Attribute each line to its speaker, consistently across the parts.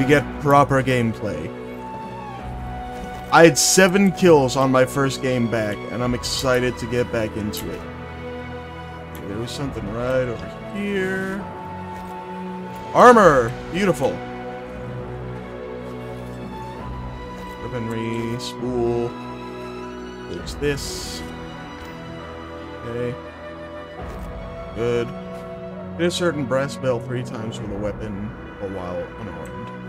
Speaker 1: We get proper gameplay. I had seven kills on my first game back, and I'm excited to get back into it. There was something right over here. Armor! Beautiful. Weaponry, spool. There's this. Okay. Good. Hit a certain brass bell three times with a weapon a while unarmed.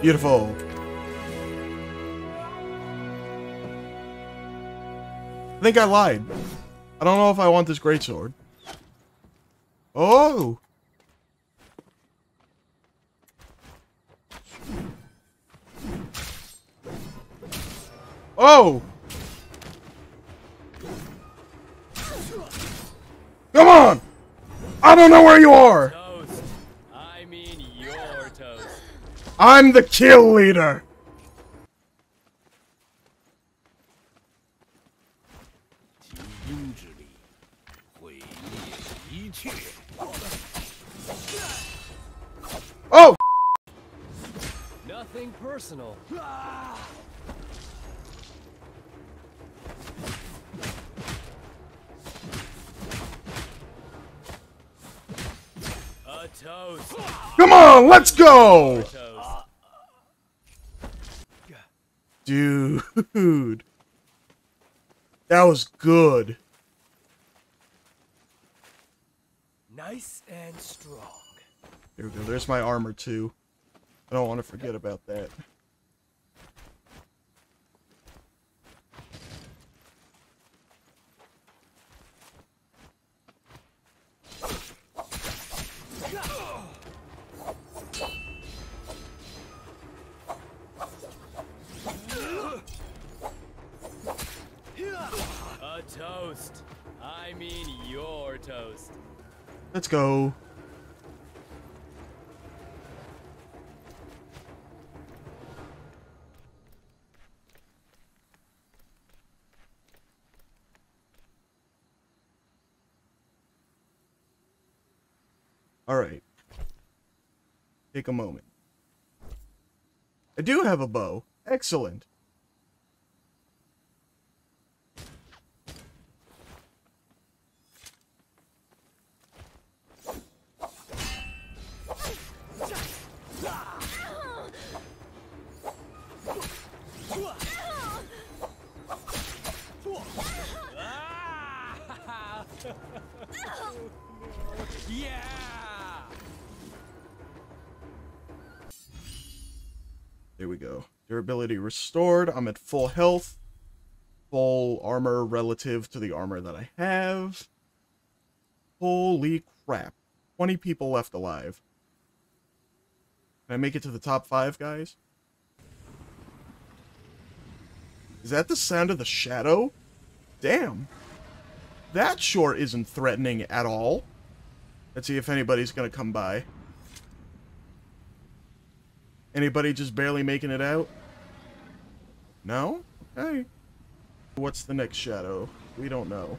Speaker 1: Beautiful. I think I lied. I don't know if I want this greatsword. Oh! Oh! Come on! I don't know where you are! I'm the kill leader! Oh!
Speaker 2: Nothing personal.
Speaker 1: Come on, let's go! Dude. That was good.
Speaker 2: Nice and strong.
Speaker 1: There we go. There's my armor too. I don't want to forget about that. Let's go. Alright. Take a moment. I do have a bow. Excellent. We go. Durability restored. I'm at full health. Full armor relative to the armor that I have. Holy crap. 20 people left alive. Can I make it to the top five, guys? Is that the sound of the shadow? Damn. That sure isn't threatening at all. Let's see if anybody's gonna come by. Anybody just barely making it out? No? Hey. What's the next shadow? We don't know.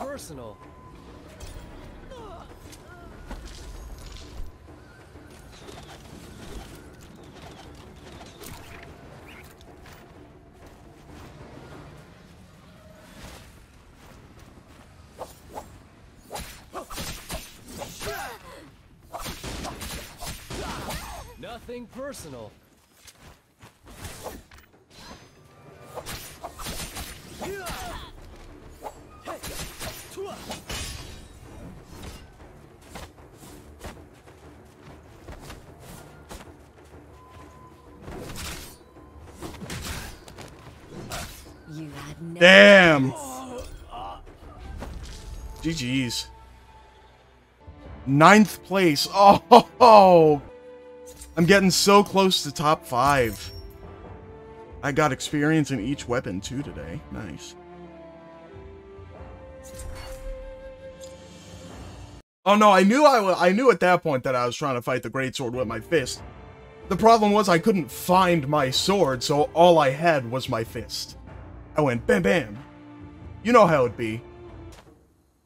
Speaker 2: personal. Nothing personal.
Speaker 1: Damn. GG's. Ninth place. Oh, I'm getting so close to top five. I got experience in each weapon too today. Nice. Oh no, I knew I, I knew at that point that I was trying to fight the great sword with my fist. The problem was I couldn't find my sword, so all I had was my fist. I went bam bam. You know how it'd be.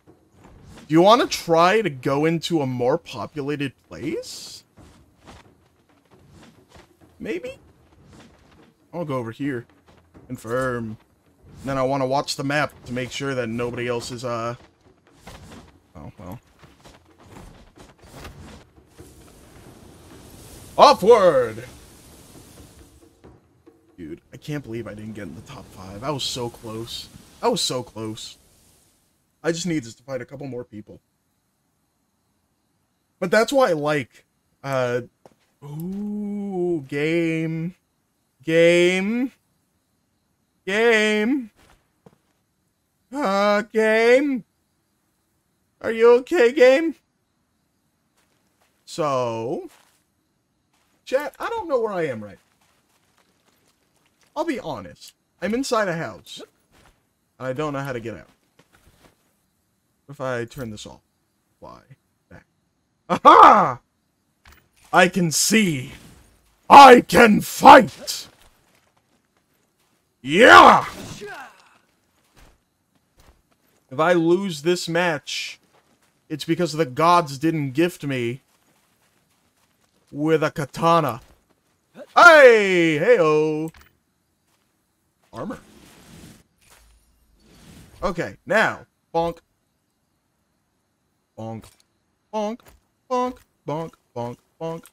Speaker 1: Do you want to try to go into a more populated place? Maybe? I'll go over here. Confirm. And. Then I want to watch the map to make sure that nobody else is, uh... Oh, well. Upward! Dude, I can't believe I didn't get in the top five. I was so close. I was so close. I just needed to fight a couple more people. But that's why I like, uh, ooh, game, game, game, uh, game. Are you okay, game? So, chat, I don't know where I am right I'll be honest. I'm inside a house. And I don't know how to get out. If I turn this off? Why? back. Aha! I can see. I can fight! Yeah! If I lose this match, it's because the gods didn't gift me with a katana. Hey! Hey-oh! Armor. Okay, now, bonk. Bonk. Bonk. Bonk. Bonk. Bonk. Bonk.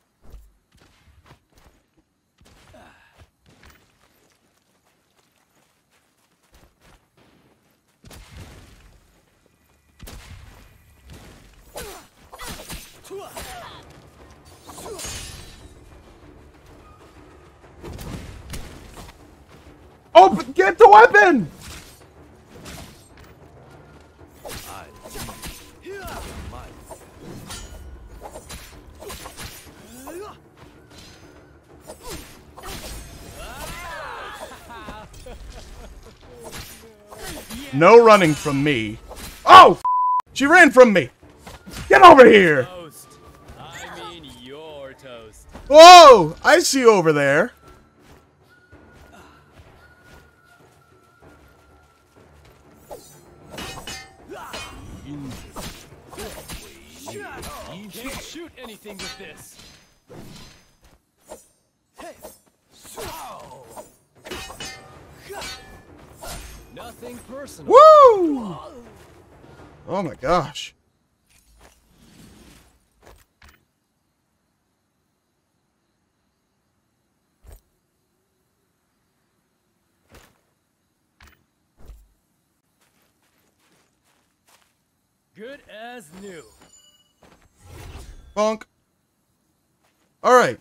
Speaker 1: Oh, but get the weapon! No running from me. Oh! f- She ran from me! Get over here!
Speaker 2: Toast. I mean your toast.
Speaker 1: Whoa! I see you over there.
Speaker 2: Anything with this. Nothing personal.
Speaker 1: Woo! Oh my gosh. Bonk. Alright.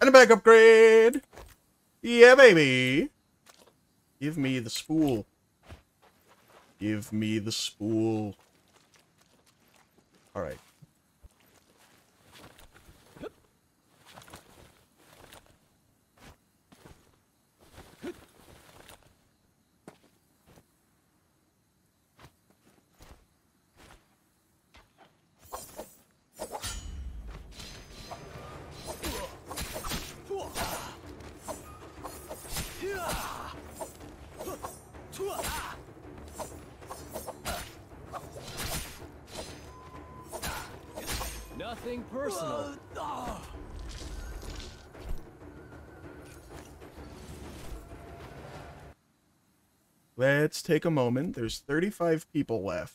Speaker 1: And a back upgrade. Yeah, baby. Give me the spool. Give me the spool. Alright.
Speaker 2: Nothing personal.
Speaker 1: Let's take a moment. There's 35 people left.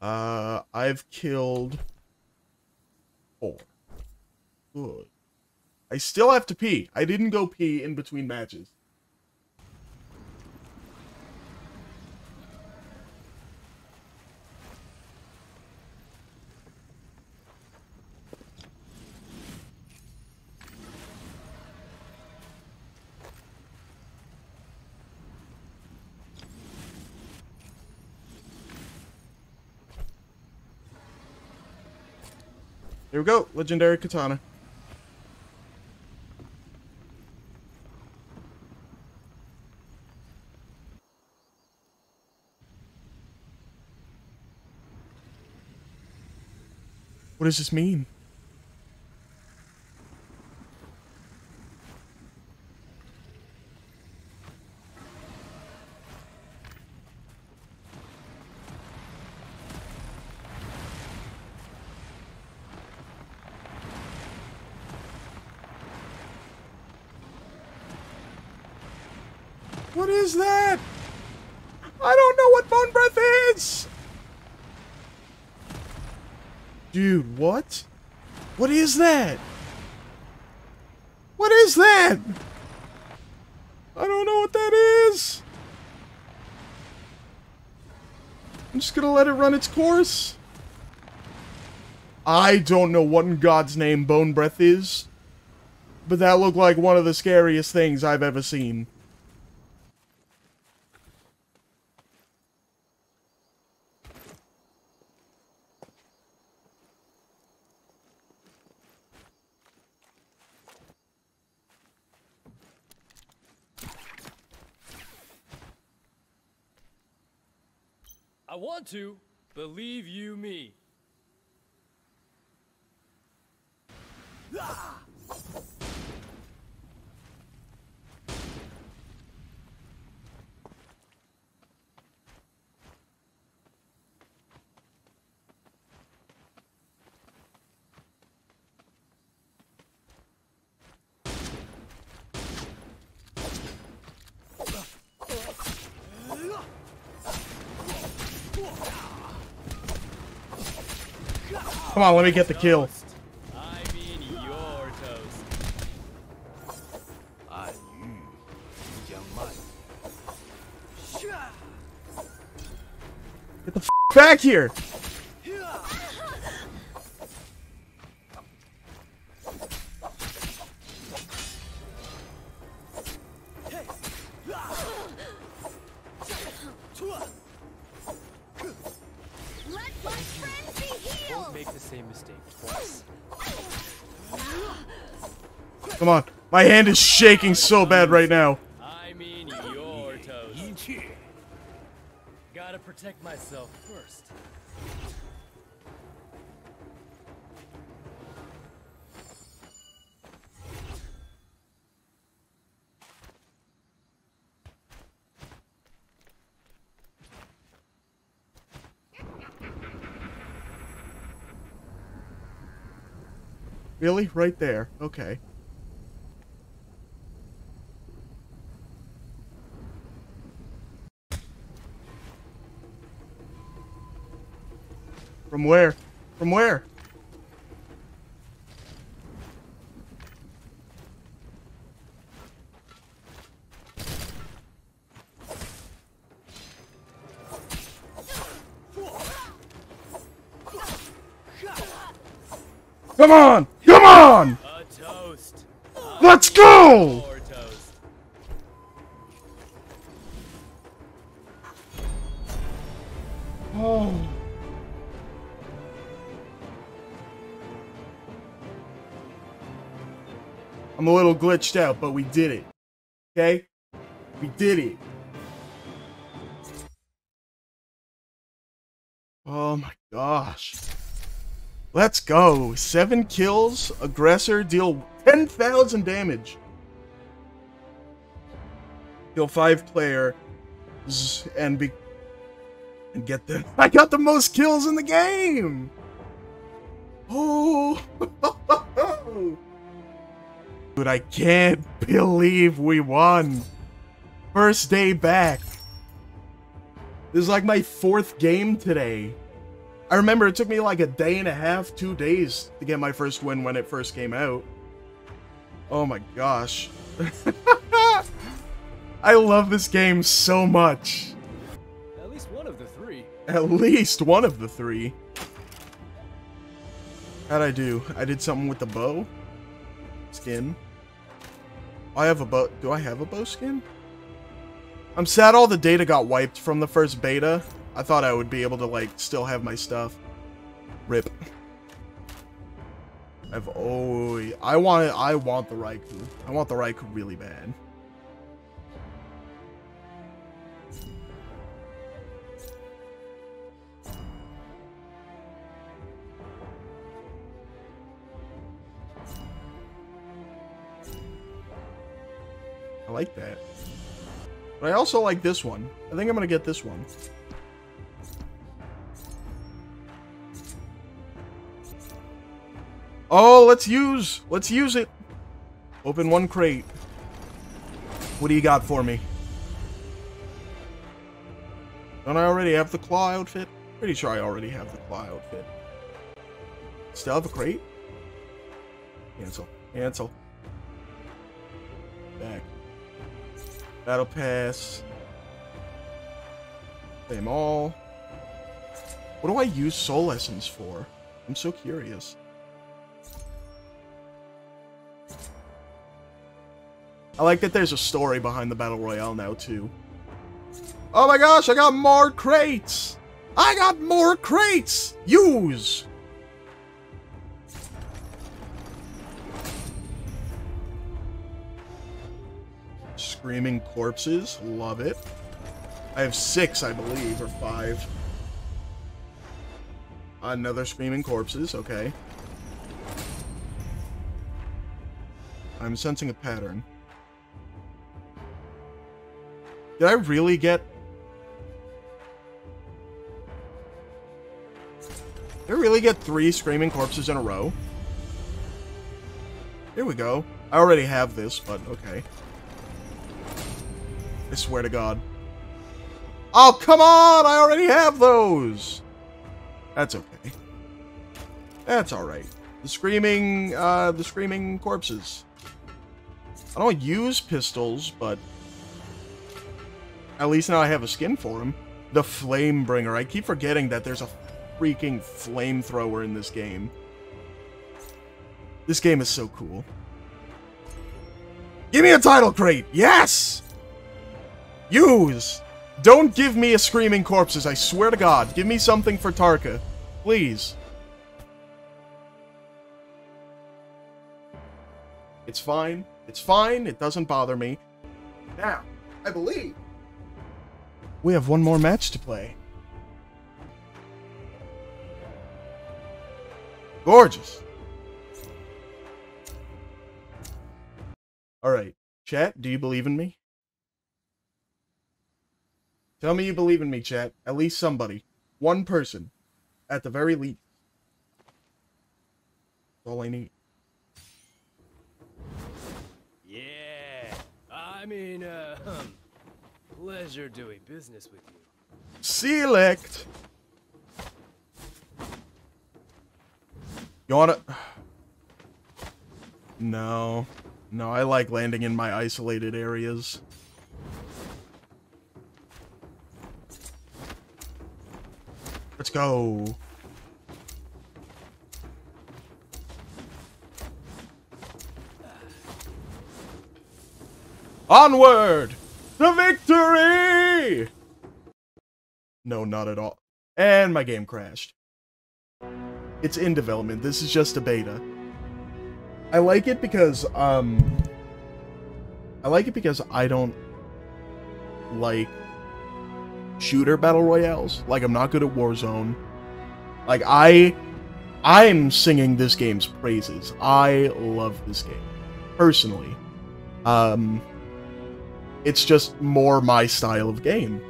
Speaker 1: Uh, I've killed four. Good. I still have to pee. I didn't go pee in between matches. Here we go, legendary katana. What does this mean? What is that? I don't know what bone breath is! Dude, what? What is that? What is that? I don't know what that is. I'm just gonna let it run its course. I don't know what in God's name bone breath is, but that looked like one of the scariest things I've ever seen.
Speaker 2: Want to. Believe you me. Ah!
Speaker 1: Come on, let me get the kill. Get the f back here! Come on. My hand is shaking so bad right now.
Speaker 2: I mean your
Speaker 3: 切
Speaker 2: Gotta protect myself first.
Speaker 1: Really? Right there. Okay. From where? From where? Come on! Come on!
Speaker 2: A toast.
Speaker 1: Let's go! A little glitched out, but we did it. Okay? We did it. Oh my gosh. Let's go. Seven kills, aggressor, deal 10,000 damage. Kill five player, and be and get the I got the most kills in the game. Oh, dude, I can't believe we won. First day back. This is like my fourth game today. I remember it took me like a day and a half, two days to get my first win when it first came out. Oh my gosh. I love this game so much.
Speaker 2: At least one of the three.
Speaker 1: At least one of the three. How'd I do? I did something with the bow? Skin. I have a bow. Do I have a bow skin? I'm sad all the data got wiped from the first beta. I thought I would be able to, like, still have my stuff. Rip. I've oh I want I want the Raikou. I want the Raikou really bad. I like that. But I also like this one. I think I'm gonna get this one. Oh, let's use, let's use it. Open one crate. What do you got for me? Don't I already have the claw outfit? Pretty sure I already have the claw outfit. Still have a crate? Cancel. Cancel. Back. Battle Pass. Them all. What do I use Soul Essence for? I'm so curious. I like that there's a story behind the Battle Royale now, too. Oh my gosh, I got more crates! I got more crates! Use! Screaming corpses, love it. I have six, I believe, or five. Another screaming corpses, okay. I'm sensing a pattern. Did I really get... Did I really get three screaming corpses in a row? Here we go. I already have this, but okay. I swear to God. Oh, come on! I already have those! That's okay. That's alright. The screaming, uh, the screaming corpses. I don't use pistols, but at least now I have a skin for them. The Flamebringer. I keep forgetting that there's a freaking flamethrower in this game. This game is so cool. Give me a title crate! Yes! Use! Don't give me a Screaming Corpses, I swear to God. Give me something for Tarka. Please. It's fine. It's fine. It doesn't bother me. Now, I believe we have one more match to play. Gorgeous. Alright. Chat, do you believe in me? Tell me you believe in me, chat. At least somebody. One person. At the very least. That's all I need.
Speaker 2: Yeah. I mean, uh, pleasure doing business with you.
Speaker 1: Select. You wanna... No. No, I like landing in my isolated areas. Let's go. Onward The victory! No, not at all. And my game crashed. It's in development. This is just a beta. I like it because, um... I like it because I don't like shooter battle royales. Like, I'm not good at Warzone. Like, I... I'm singing this game's praises. I love this game. Personally. Um... It's just more my style of game.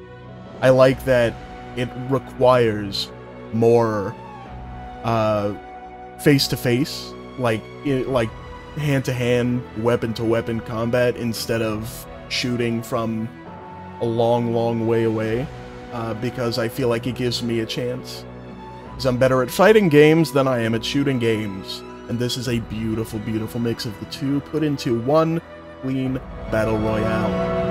Speaker 1: I like that it requires more uh face to face like like hand to hand weapon to weapon combat instead of shooting from a long long way away uh, because I feel like it gives me a chance Because I'm better at fighting games than I am at shooting games. And this is a beautiful, beautiful mix of the two put into one clean battle royale.